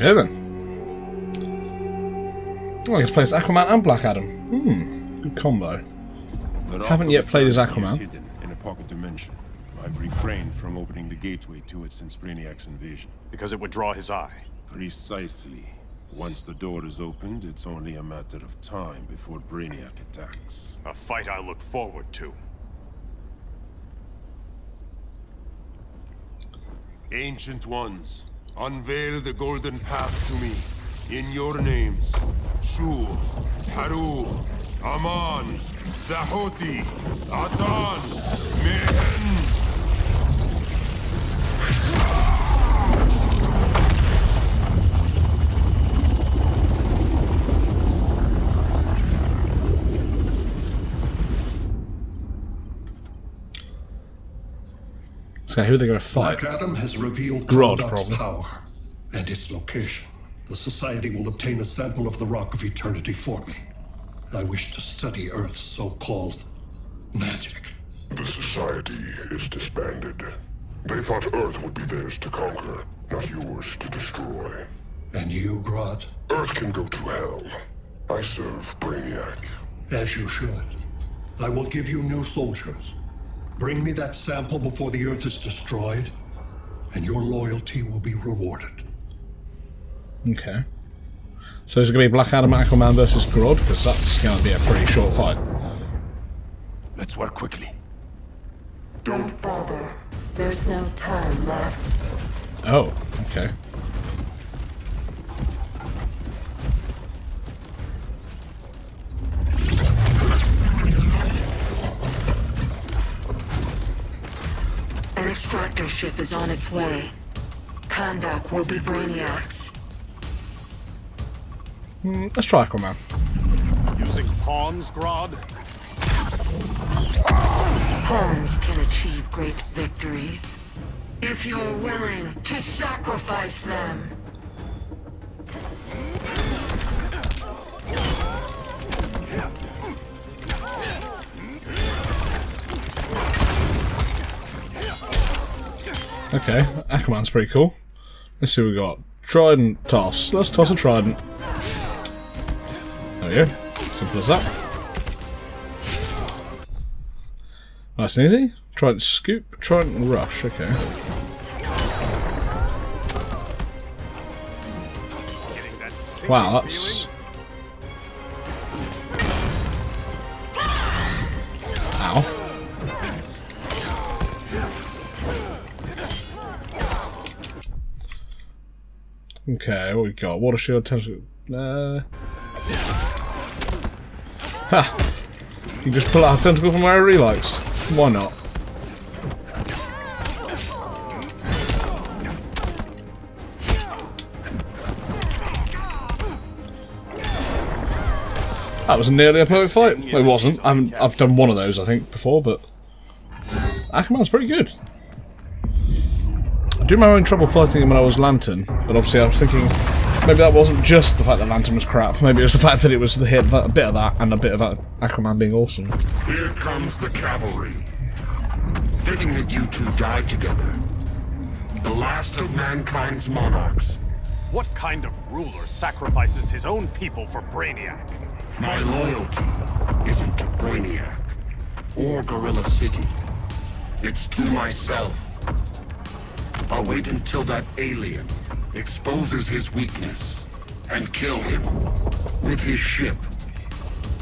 Okay then. Oh, I can play as Aquaman and Black Adam. Hmm, good combo. Haven't yet played as Aquaman. Hidden in a pocket dimension. I've refrained from opening the gateway to it since Brainiac's invasion. Because it would draw his eye. Precisely. Once the door is opened, it's only a matter of time before Brainiac attacks. A fight I look forward to. Ancient Ones, unveil the golden path to me. In your names, Shu, Heru, Amon, Zehuti, Aton, Mehen. So who are they going to fight? Black Adam has revealed Grodd, probably. power and its location. The Society will obtain a sample of the Rock of Eternity for me. I wish to study Earth's so-called magic. The Society is disbanded. They thought Earth would be theirs to conquer, not yours to destroy. And you, Grodd, Earth can go to hell. I serve Brainiac. as you should. I will give you new soldiers. Bring me that sample before the Earth is destroyed, and your loyalty will be rewarded. Okay. So it's going to be Black Adam Aquaman versus Grodd? Because that's going to be a pretty short fight. Let's work quickly. Don't bother. There's no time left. Oh, okay. Extractor ship is on its way. Kahndaq will be Brainiacs. Hmm, let's try Aquaman. Using pawns, Grodd? Pawns can achieve great victories. If you're willing to sacrifice them. Okay, Aquaman's pretty cool. Let's see what we got. Trident toss. Let's toss a trident. There we go. Simple as that. Nice and easy. Trident scoop, trident rush. Okay. Wow, that's. Okay, what we got? Water shield, tentacle. Uh. Ha! You just pull out a tentacle from wherever he likes. Why not? That was nearly a perfect fight. It wasn't. I I've done one of those, I think, before, but Aquaman's pretty good. I do remember having trouble fighting him when I was Lantern, but obviously I was thinking maybe that wasn't just the fact that Lantern was crap. Maybe it was the fact that it was the hit, a bit of that and a bit of that Aquaman being awesome. Here comes the cavalry. Fitting that you two die together. The last of mankind's monarchs. What kind of ruler sacrifices his own people for Brainiac? My loyalty isn't to Brainiac or Gorilla City. It's to myself. I'll wait until that alien exposes his weakness and kill him with his ship.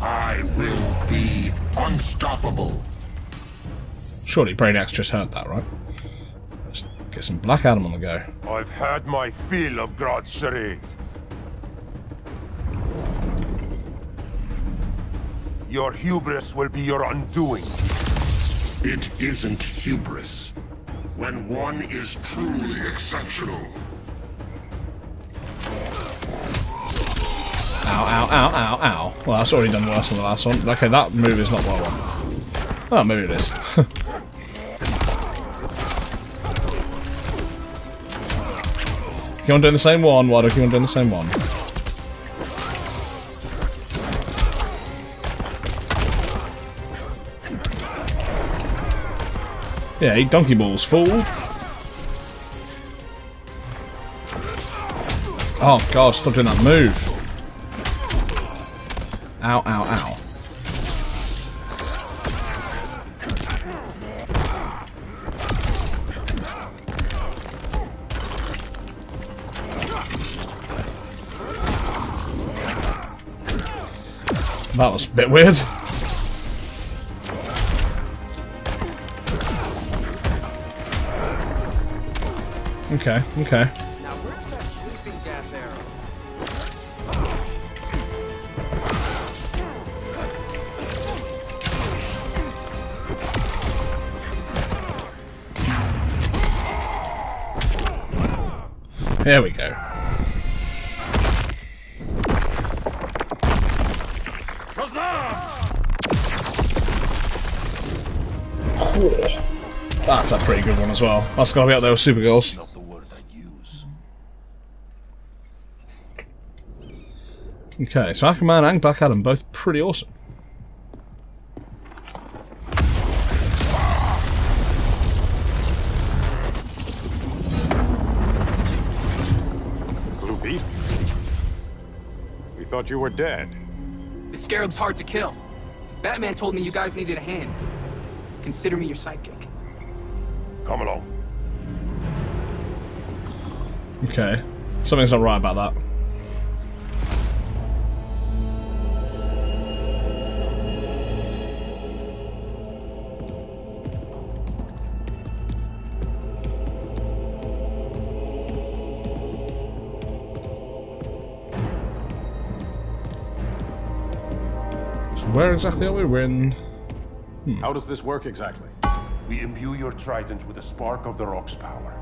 I will be unstoppable. Surely Brainiac's just heard that, right? Let's get some Black Adam on the go. I've had my fill of Grodd's charade. Your hubris will be your undoing. It isn't hubris. When one is truly exceptional. Ow, ow, ow, ow, ow. Well, that's already done worse than the last one. Okay, that move is not well one. Oh, maybe it is. keep on doing the same one, why do I keep on doing the same one? Yeah, eat donkey balls, fool. Oh god, stop doing that move. Ow, ow, ow. That was a bit weird. Okay, okay. Now where's that sleeping gas arrow? There we go. Cool. That's a pretty good one as well. That's gotta be up there with Supergirl's. Not the word I'd use. Okay, so Aquaman and Black Adam both pretty awesome. Blue Beetle? We thought you were dead. The Scarab's hard to kill. Batman told me you guys needed a hand. Consider me your sidekick. Come along. Okay. Something's not right about that. Where exactly are we? We're in... Hmm. How does this work exactly? We imbue your trident with a spark of the rock's power.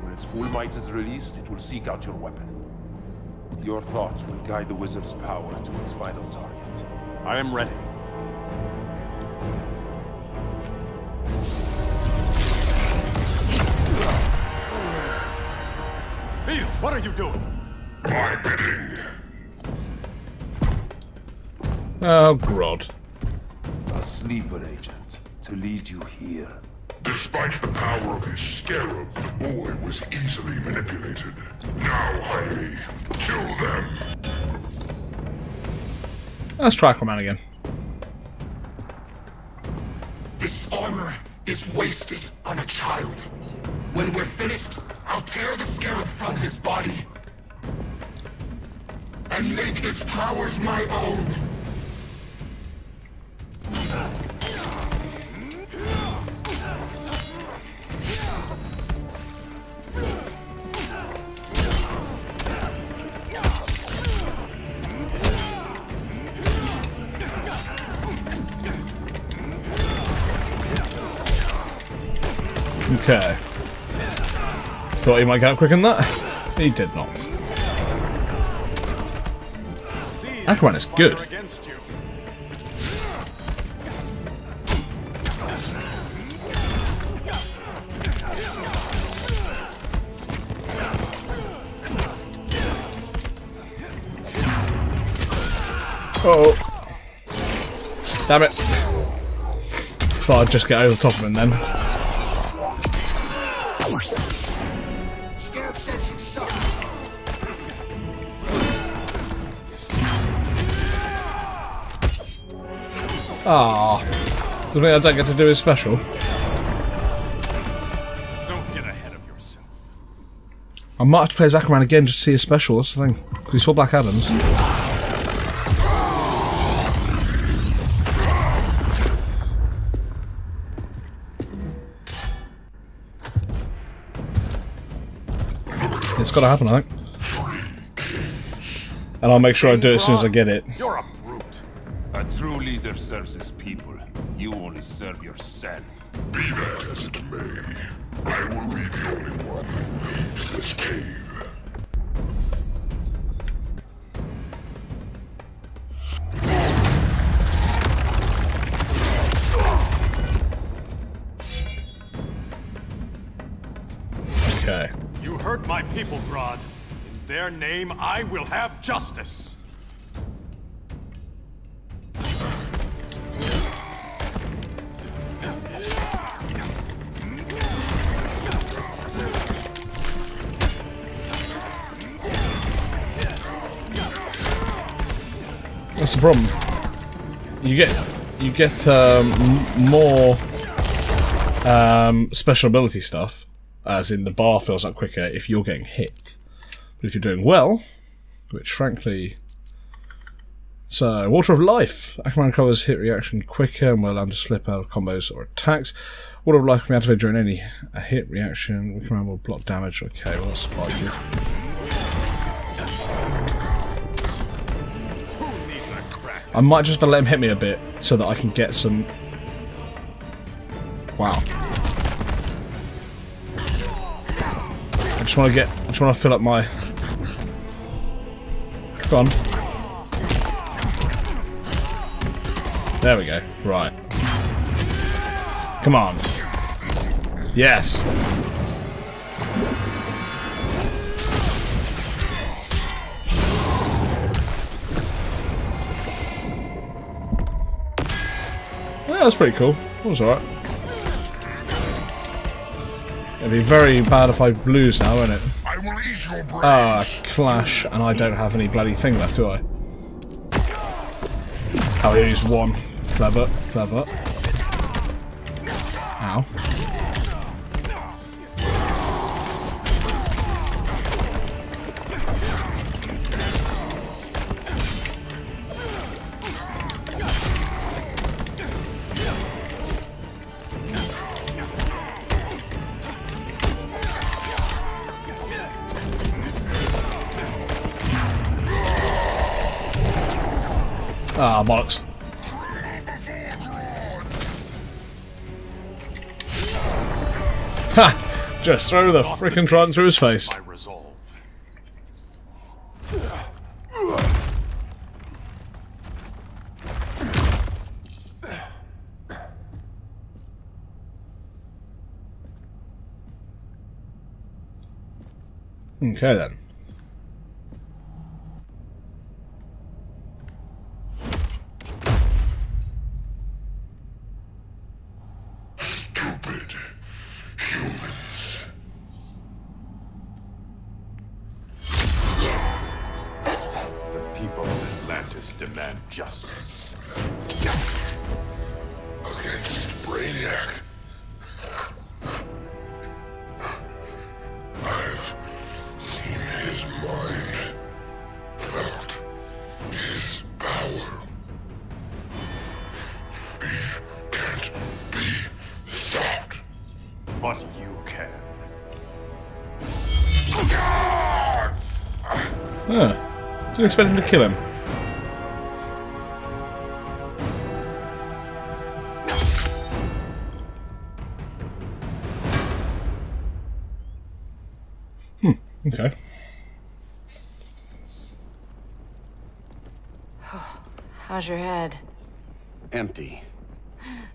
When its full might is released, it will seek out your weapon. Your thoughts will guide the wizard's power to its final target. I am ready. Beetle, what are you doing? My bidding. Oh, Grodd. A sleeper agent to lead you here. Despite the power of his scarab, the boy was easily manipulated. Now, Jaime, kill them. Let's try Aquaman again. This armor is wasted on a child. When we're finished, I'll tear the scarab from his body and make its powers my own. Okay. Thought he might get up quicker than that. He did not. Aquaman is good. Oh. Damn it. Thought I'd just get over the top of him then. Scarab says you suck. Ah. Does mean I don't get to do his special? Don't get ahead of yourself. I might have to play Aquaman again just to see his special, that's the thing. Because he's for Black Adams. It's gotta happen, I think. And I'll make sure I do it as soon as I get it. You're a brute. A true leader serves his people. You only serve yourself. Be that as it may, I will be the only one who leaves this cave. Their name, I will have justice. That's the problem. You get you get um, more um, special ability stuff, as in the bar fills up quicker if you're getting hit. But if you're doing well, which frankly. So, Water of Life. Aquaman covers hit reaction quicker and will allow to slip out of combos or attacks. Water of Life can be activated during any a hit reaction. Aquaman will block damage. Okay, well, that's good. I might just let him hit me a bit so that I can get some. Wow. I just want to get. I just want to fill up my. On. There we go. Right. Come on. Yes. Yeah, that's pretty cool. That was alright. It'd be very bad if I lose now, wouldn't it? I will eat your. Ah, clash, and I don't have any bloody thing left, do I? Oh, I used one. Clever, clever. Ow. Ah, bollocks. Ha! Just throw the frickin' trident through his face. Okay then. People of Atlantis demand justice. Against Brainiac. Didn't expect him to kill him. Hmm, okay. How's your head? Empty.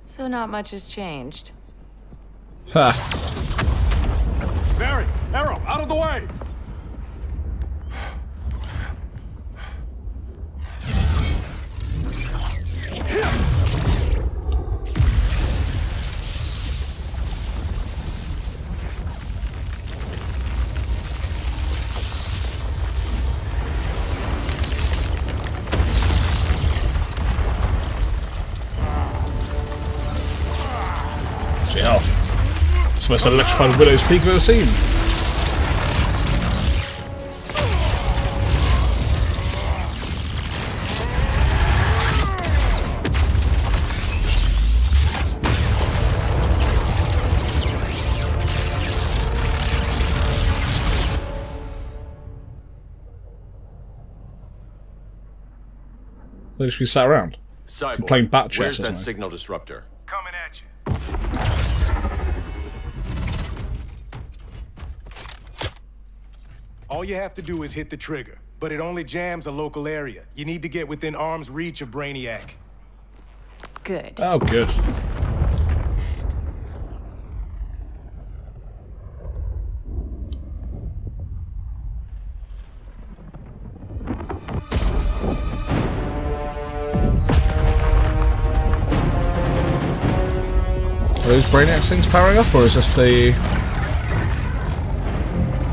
So not much has changed. Ha! Barry, Arrow, out of the way! The most electrified Widow's Peak I've ever seen. They just be sat around. Cyborg, playing bat chess Where's that signal disruptor? All you have to do is hit the trigger, but it only jams a local area. You need to get within arm's reach of Brainiac. Good. Oh, good. Are those Brainiac things powering up, or is this the...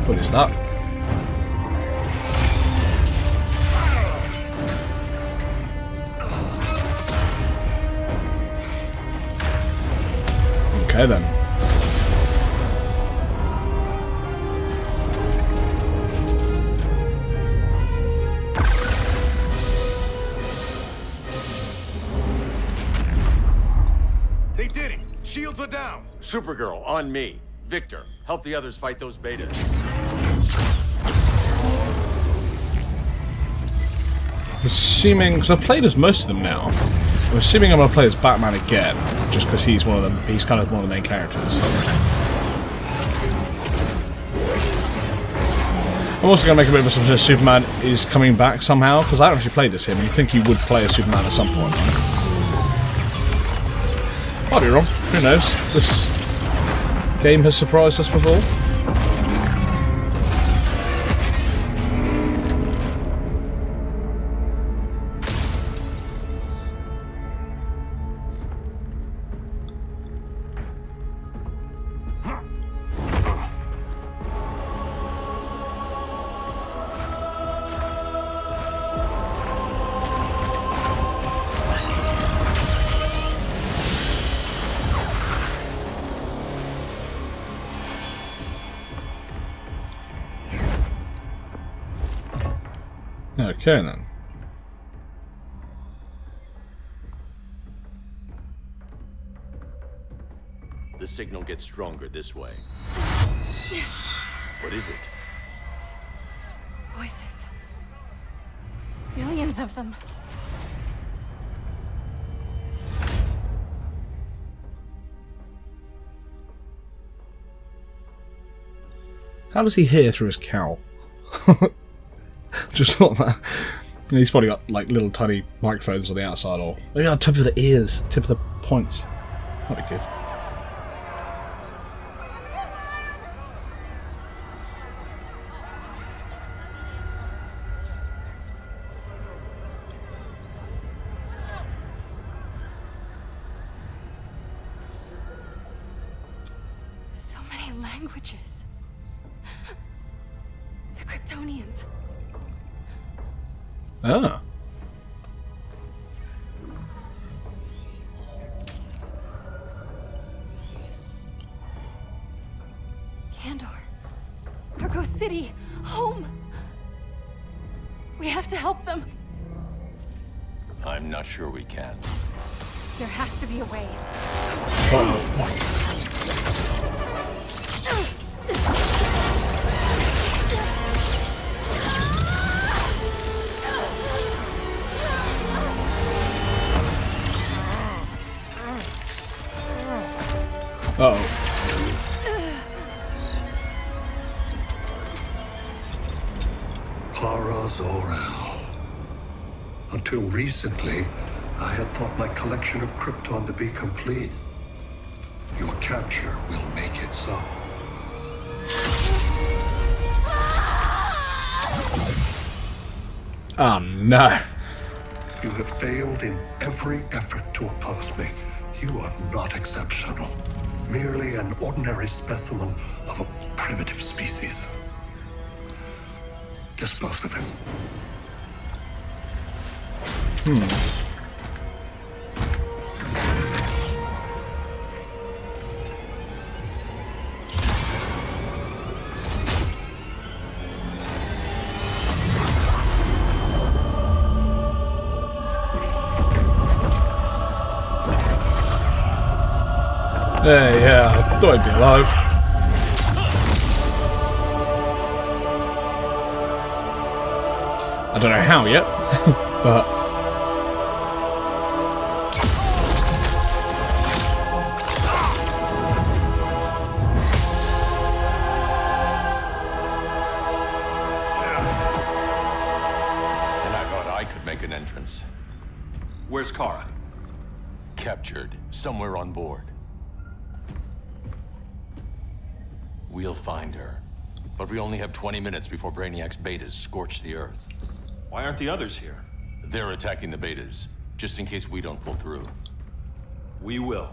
What is that? Okay then. They did it. Shields are down. Supergirl, on me. Victor, help the others fight those betas. assuming because I've played as most of them now. I'm assuming I'm gonna play as Batman again, just because he's one of them. He's kind of one of the main characters. I'm also gonna make a bit of a that Superman is coming back somehow because I haven't actually played as him. You think you would play as Superman at some point? Might be wrong. Who knows? This game has surprised us before. Okay then. The signal gets stronger this way. What is it? Voices. Millions of them. How does he hear through his cowl? Just thought that. He's probably got like little tiny microphones on the outside, or maybe on the tip of the ears, the tip of the points. That'd be good. Argo City. Home. We have to help them. I'm not sure we can. There has to be a way. Kara Zor-El. Until recently, I had thought my collection of Krypton to be complete. Your capture will make it so. Oh no. You have failed in every effort to oppose me. You are not exceptional. Merely an ordinary specimen of a primitive species. Dispose of him. Yeah, yeah, I thought he'd be alive. I don't know how yet, but And I thought I could make an entrance. Where's Kara? Captured, somewhere on board. We'll find her. But we only have 20 minutes before Brainiac's betas scorch the Earth. Why aren't the others here? They're attacking the betas, just in case we don't pull through. We will.